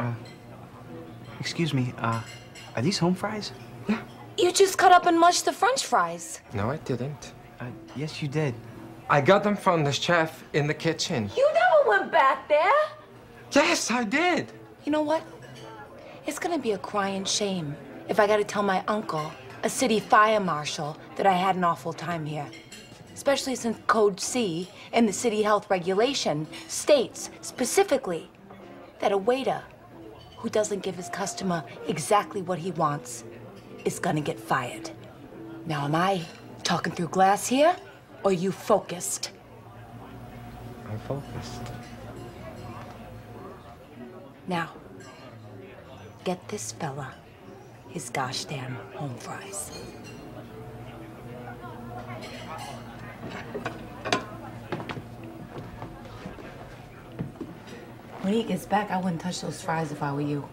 Uh, excuse me, uh, are these home fries? Yeah. You just cut up and mushed the french fries. No, I didn't. Uh, yes, you did. I got them from the chef in the kitchen. You never went back there. Yes, I did. You know what? It's gonna be a crying shame if I gotta tell my uncle, a city fire marshal, that I had an awful time here. Especially since Code C in the city health regulation states specifically that a waiter who doesn't give his customer exactly what he wants is gonna get fired. Now, am I talking through glass here, or you focused? I'm focused. Now, get this fella his gosh damn home fries. When he gets back, I wouldn't touch those fries if I were you.